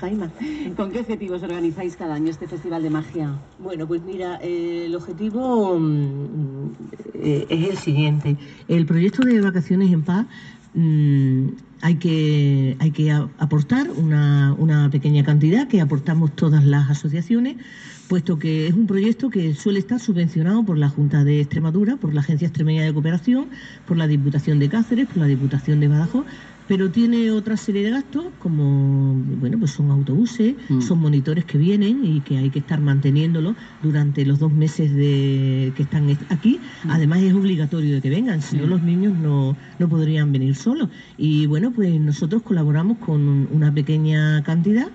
Jaima. ¿Con qué objetivos organizáis cada año este Festival de Magia? Bueno, pues mira, eh, el objetivo mm, eh, es el siguiente. El proyecto de Vacaciones en Paz mm, hay, que, hay que aportar una, una pequeña cantidad que aportamos todas las asociaciones, puesto que es un proyecto que suele estar subvencionado por la Junta de Extremadura, por la Agencia Extremeña de Cooperación, por la Diputación de Cáceres, por la Diputación de Badajoz, pero tiene otra serie de gastos como bueno pues son autobuses Mm. son monitores que vienen y que hay que estar manteniéndolo durante los dos meses de que están est- aquí Mm. además es obligatorio de que vengan si no los niños no, no podrían venir solos y bueno pues nosotros colaboramos con un- una pequeña cantidad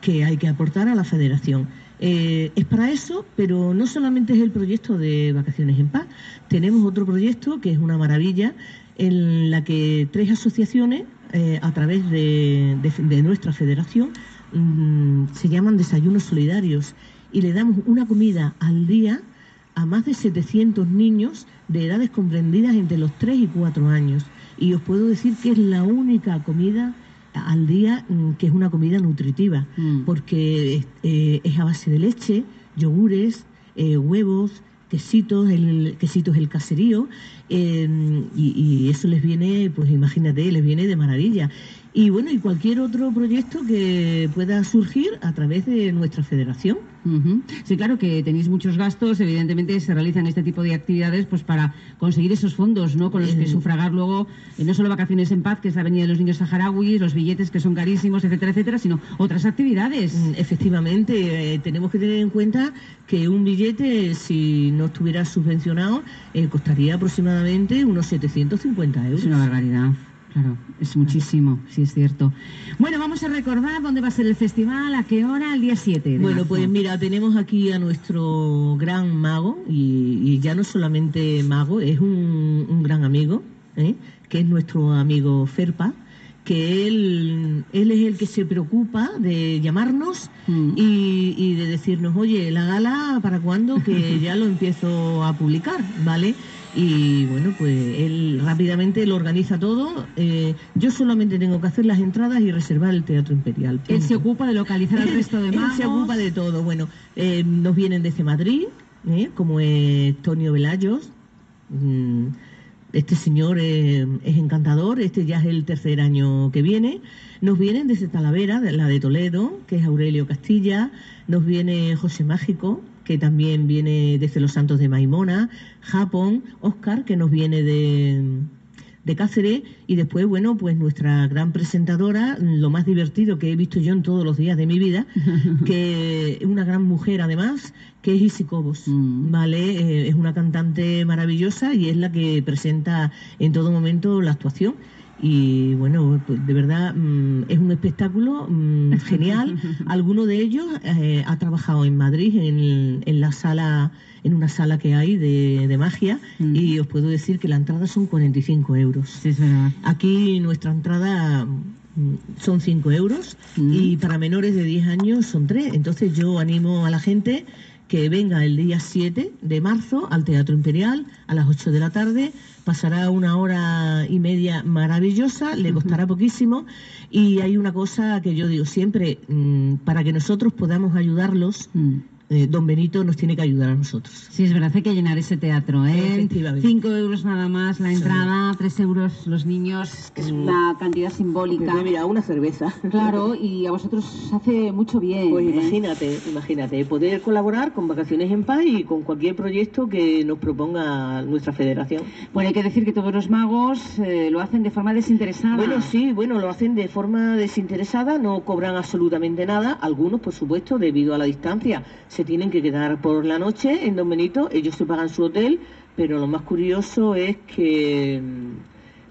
que hay que aportar a la federación. Eh, es para eso, pero no solamente es el proyecto de Vacaciones en Paz, tenemos otro proyecto que es una maravilla, en la que tres asociaciones, eh, a través de, de- de nuestra federación, mm, se llaman desayunos solidarios y le damos una comida al día a más de 700 niños de edades comprendidas entre los 3 y 4 años. Y os puedo decir que es la única comida al día mm, que es una comida nutritiva, Mm. porque eh, es a base de leche, yogures, eh, huevos, quesitos, el quesito es el caserío, eh, y, y eso les viene, pues imagínate, les viene de maravilla. Y bueno, y cualquier otro proyecto que pueda surgir a través de nuestra federación. Sí, claro que tenéis muchos gastos, evidentemente se realizan este tipo de actividades pues para conseguir esos fondos, ¿no? Con los que Eh. sufragar luego eh, no solo vacaciones en paz, que es la Avenida de los Niños Saharauis, los billetes que son carísimos, etcétera, etcétera, sino otras actividades. Mm, Efectivamente, eh, tenemos que tener en cuenta que un billete, si no estuviera subvencionado, eh, costaría aproximadamente unos 750 euros. Es una barbaridad. Claro, es muchísimo, sí es cierto. Bueno, vamos a recordar dónde va a ser el festival, a qué hora, el día 7. de Bueno, marzo. pues mira, tenemos aquí a nuestro gran mago, y, y ya no solamente mago, es un, un gran amigo, ¿eh? que es nuestro amigo Ferpa, que él, él es el que se preocupa de llamarnos Mm. y, y de decirnos, oye, la gala, ¿para cuándo? Que ya lo empiezo a publicar, ¿vale? Y bueno, pues él rápidamente lo organiza todo. eh, yo solamente tengo que hacer las entradas y reservar el Teatro Imperial. Él se ocupa de localizar al resto de Él magos. se ocupa de todo. Bueno, eh, nos vienen desde Madrid, ¿eh? como es Tonio Velayos. Mm, Este señor eh, es encantador, este ya es el tercer año que viene. Nos vienen desde Talavera, de la de Toledo, que es Aurelio Castilla. Nos viene José Mágico, que también viene desde los Santos de Maimona. Japón, Oscar, que nos viene de, de Cáceres y después, bueno, pues nuestra gran presentadora, lo más divertido que he visto yo en todos los días de mi vida, que es una gran mujer además, que es Isi Cobos, Mm. ¿vale? Eh, es una cantante maravillosa y es la que presenta en todo momento la actuación. Y bueno, pues de verdad mm, es un espectáculo mm, genial. Alguno de ellos eh, ha trabajado en Madrid, en, en la sala, en una sala que hay de, de magia, Mm. y os puedo decir que la entrada son 45 euros. Sí, es verdad. Aquí nuestra entrada mm, son 5 euros Mm. y para menores de 10 años son 3. Entonces yo animo a la gente que venga el día 7 de marzo al Teatro Imperial a las 8 de la tarde. Pasará una hora maravillosa, le costará poquísimo. Y hay una cosa que yo digo siempre, mm, para que nosotros podamos ayudarlos, Mm. Eh, don Benito nos tiene que ayudar a nosotros. Sí, es verdad, hay que llenar ese teatro, ¿eh? Efectivamente. Cinco euros nada más la entrada, tres euros los niños, es que es una cantidad simbólica. mira, una cerveza. Claro, y a vosotros os hace mucho bien. Pues ¿eh? imagínate, imagínate, poder colaborar con Vacaciones en Paz y con cualquier proyecto que nos proponga nuestra federación. Bueno, hay que decir que todos los magos eh, lo hacen de forma desinteresada. Bueno, sí, bueno, lo hacen de forma desinteresada, no cobran absolutamente nada. Algunos, por supuesto, debido a la distancia, se tienen que quedar por la noche en Don Benito, ellos se pagan su hotel, pero lo más curioso es que,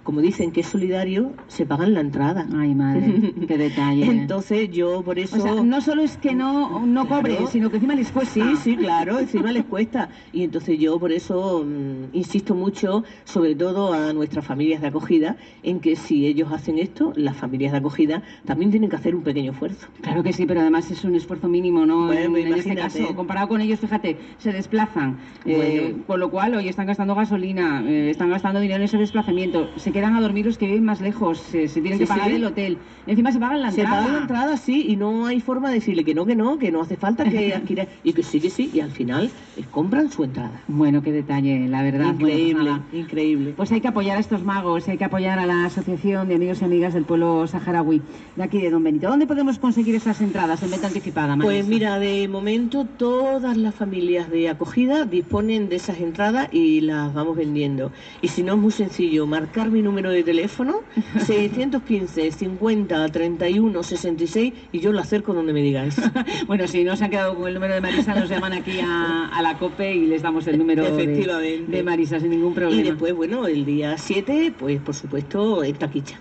como dicen que es solidario, se pagan la entrada. Ay, madre, qué detalle. Entonces yo por eso... o sea, no solo es que no, no Claro. cobren, sino que encima les cuesta. Sí, sí, claro, encima les cuesta. Y entonces yo por eso mm, insisto mucho, sobre todo a nuestras familias de acogida, en que si ellos hacen esto, las familias de acogida también tienen que hacer un pequeño esfuerzo. Claro que sí, pero además es un esfuerzo mínimo, ¿no? Bueno, en, en este caso, comparado con ellos, fíjate, se desplazan, eh, Bueno. con lo cual hoy están gastando gasolina, eh, están gastando dinero en ese desplazamiento, se se quedan a dormir los que viven más lejos, se, se tienen Sí, que pagar sí. el hotel. Encima se pagan la Se entrada. paga la entrada, sí, y no hay forma de decirle que no, que no, que no hace falta que adquiera, y que sí, que sí, y al final eh, compran su entrada. Bueno, qué detalle, la verdad. Bueno, pues Increíble, increíble. Pues hay que apoyar a estos magos, hay que apoyar a la Asociación de Amigos y Amigas del Pueblo Saharaui de aquí de Don Benito. ¿Dónde podemos conseguir esas entradas en venta anticipada, Pues mira, de momento todas las familias de acogida disponen de esas entradas y las vamos vendiendo. Y si no es muy sencillo, marcar mi número de teléfono 615 50 31 66 y yo lo acerco donde me digáis. Bueno, si no se han quedado con el número de Marisa, nos llaman aquí a, a la COPE y les damos el número de Marisa sin ningún problema. Y después, bueno, el día 7, pues por supuesto, en taquicha.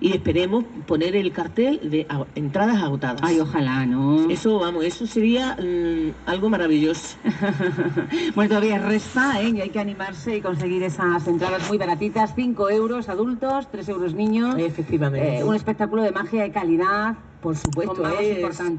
Y esperemos poner el cartel de a- entradas agotadas. Ay, ojalá, ¿no? Eso, vamos, eso sería mm, algo maravilloso. Bueno, todavía resta, ¿eh? Y hay que animarse y conseguir esas entradas muy baratitas. 5 euros adultos, 3 euros niños. Efectivamente. Eh, un espectáculo de magia de calidad. Por supuesto,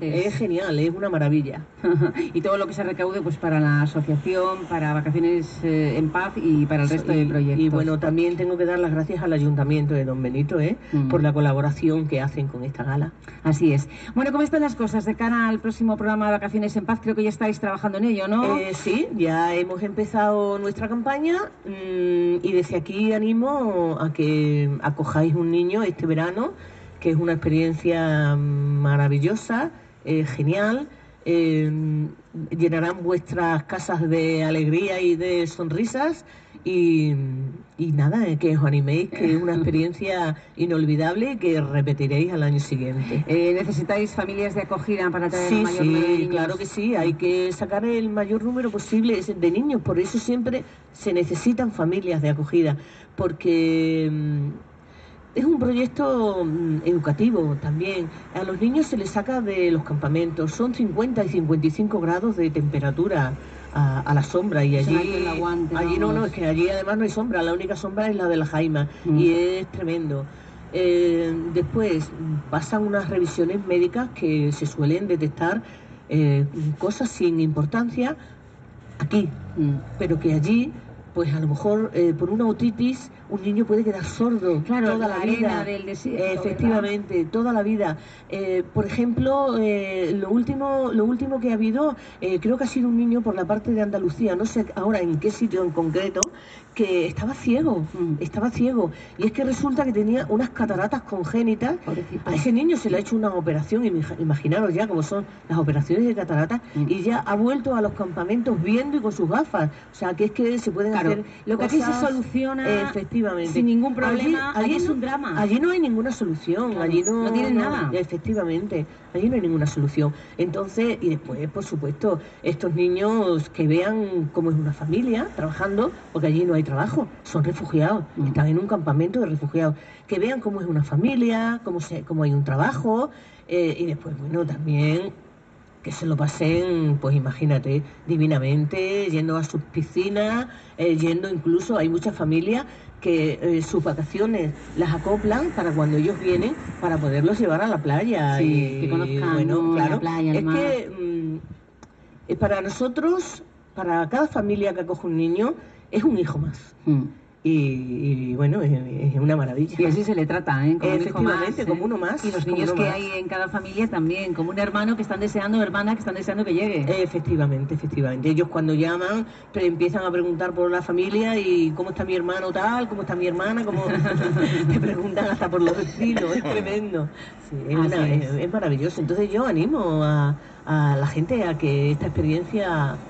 es genial, es una maravilla. y todo lo que se recaude pues para la asociación, para Vacaciones eh, en Paz y para el resto y, de proyectos. y bueno, también tengo que dar las gracias al Ayuntamiento de Don Benito ¿eh? Mm. por la colaboración que hacen con esta gala. Así es. Bueno, ¿cómo están las cosas de cara al próximo programa de Vacaciones en Paz? Creo que ya estáis trabajando en ello, ¿no? Eh, sí, ya hemos empezado nuestra campaña mm, y desde aquí animo a que acojáis un niño este verano, que es una experiencia maravillosa, eh, genial. eh, llenarán vuestras casas de alegría y de sonrisas y, y nada, eh, que os animéis, que es una experiencia inolvidable que repetiréis al año siguiente. Eh, ¿Necesitáis familias de acogida para traer Sí, el mayor número de sí, niños? claro que sí, hay que sacar el mayor número posible de niños, por eso siempre se necesitan familias de acogida, porque mm, es un proyecto mm, educativo también. A los niños se les saca de los campamentos, son 50 y 55 grados de temperatura. A, a la sombra y no allí aguante, allí no no es que allí además no hay sombra la única sombra es la de la jaima Mm. y es tremendo eh, después mm, pasan unas revisiones médicas que se suelen detectar eh, cosas sin importancia aquí, Mm. pero que allí, pues a lo mejor eh, por una otitis, un niño puede quedar sordo Claro, toda la la, vida. del desierto, efectivamente, toda la vida. Eh, por ejemplo, eh, lo último, lo último que ha habido, creo que ha sido un niño por la parte de Andalucía, no sé ahora en qué sitio en concreto, que estaba ciego, Mm. estaba ciego. Y es que resulta que tenía unas cataratas congénitas. Pobrecito. A ese niño se le ha hecho una operación, imaginaros ya cómo son las operaciones de cataratas, Mm. y ya ha vuelto a los campamentos viendo y con sus gafas. O sea, que es que se pueden Claro, hacer. lo que aquí se soluciona efectivamente. sin ningún problema, allí es un drama. Allí no hay ninguna solución, Claro, allí no, no tienen nada. Efectivamente, allí no hay ninguna solución. Entonces, y después, por supuesto, estos niños que vean cómo es una familia trabajando, porque allí no hay trabajo, son refugiados, Mm. están en un campamento de refugiados, que vean cómo es una familia, cómo, se, cómo hay un trabajo, eh, y después, bueno, también que se lo pasen, pues imagínate, divinamente, yendo a sus piscinas, eh, yendo incluso, hay muchas familias que eh, sus vacaciones las acoplan para cuando ellos vienen, para poderlos llevar a la playa. Sí, y, que conozcan, bueno, ¿no? la claro, playa, el es mar. que mm, eh, para nosotros, para cada familia que acoge un niño, es un hijo más. Mm. Y, y, bueno, es, es una maravilla. Y así se le trata, ¿eh? Como Efectivamente, más, como ¿eh? uno más, Y los niños que más. hay en cada familia también, como un hermano que están deseando, hermana que están deseando que llegue. Efectivamente, efectivamente. Ellos cuando llaman empiezan a preguntar por la familia y cómo está mi hermano tal, cómo está mi hermana, cómo te preguntan hasta por los vecinos, es tremendo. Sí, es, Así una- es. es- es maravilloso. Entonces yo animo a, a la gente a que esta experiencia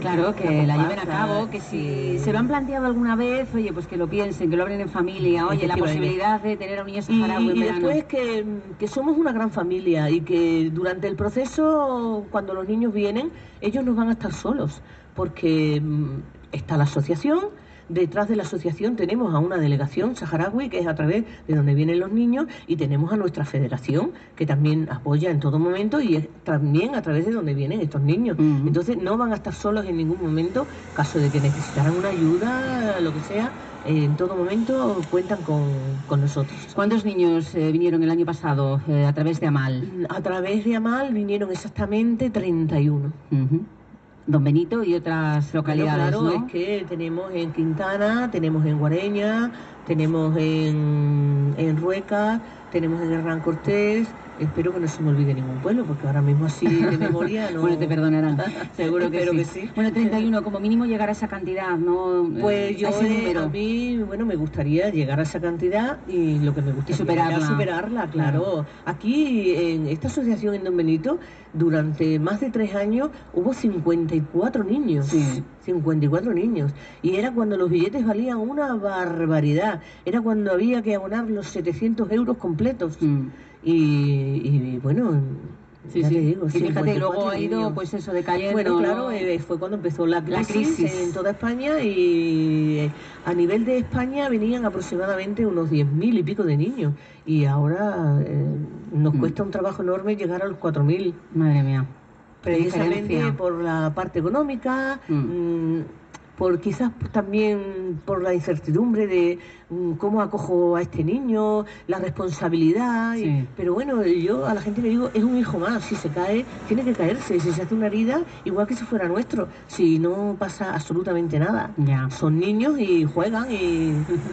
Claro, que la lleven a cabo, que si se lo han planteado alguna vez, oye, pues que lo piensen, que lo abren en familia, oye, la posibilidad de tener a un niño saharaui y después que, que somos una gran familia y que durante el proceso, cuando los niños vienen, ellos no van a estar solos, porque mm, está la asociación, detrás de la asociación tenemos a una delegación saharaui, que es a través de donde vienen los niños, y tenemos a nuestra federación, que también apoya en todo momento y es también a través de donde vienen estos niños. Entonces no van a estar solos en ningún momento, caso de que necesitaran una ayuda, lo que sea, en todo momento cuentan con, con nosotros. ¿Cuántos niños eh, vinieron el año pasado eh, a través de Amal? A través de Amal vinieron exactamente 31. Ujú. Don Benito y otras localidades, claro, ¿no? es que tenemos en Quintana, tenemos en Guareña, tenemos en, en Rueca, tenemos en Hernán Cortés. Espero que no se me olvide ningún pueblo, porque ahora mismo así de memoria no... Bueno, te perdonarán, seguro que, Espero sí. que sí. Bueno, 31, como mínimo llegar a esa cantidad, ¿no? Pues A yo, eh, a mí, bueno, me gustaría llegar a esa cantidad y lo que me gustaría superarla. era superarla, claro. Aquí, en esta asociación en Don Benito, durante más de tres años hubo 54 niños. Sí. 54 niños. Y era cuando los billetes valían una barbaridad. Era cuando había que abonar los 700 euros completos. Mm. Y, y, bueno, Sí, ya sí. te digo, y fíjate, 54 luego ha ido, pues eso, decayendo. Bueno, claro, eh, fue cuando empezó la La crisis, en toda España y eh, a nivel de España venían aproximadamente unos 10.000 y pico de niños y ahora eh, nos Mm. cuesta un trabajo enorme llegar a los 4.000 Madre mía. Precisamente por la parte económica, Mm. mm, por quizás también por la incertidumbre de mm, cómo acojo a este niño, la responsabilidad. y- Sí. pero bueno, yo a la gente le digo, es un hijo más, si se cae, tiene que caerse, si se hace una herida, igual que si fuera nuestro, si no pasa absolutamente nada. Ya. Son niños y juegan y,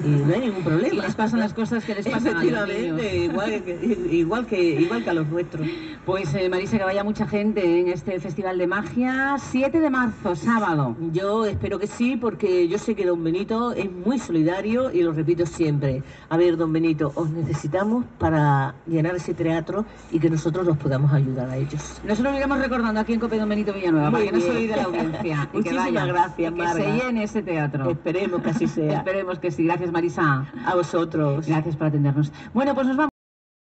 y no hay ningún problema. Y les pasan las cosas que les pasan a los niños. Igual que, igual, que, igual que a los nuestros. Pues eh, Marisa, que vaya mucha gente en este Festival de Magia, 7 de marzo, sábado. Yo espero que sí, porque yo sé que don Benito es muy solidario y lo repito siempre. A ver, don Benito, os necesitamos para llenar ese teatro y que nosotros los podamos ayudar a ellos. Nosotros lo iremos recordando aquí en Cope Don Benito Villanueva, Muy para que no se olvide la audiencia. y que Muchísimas vaya, gracias, y que Marga. se llene ese teatro. Esperemos que así sea. Esperemos que sí. Gracias, Marisa. A vosotros. Gracias por atendernos. Bueno, pues nos vamos.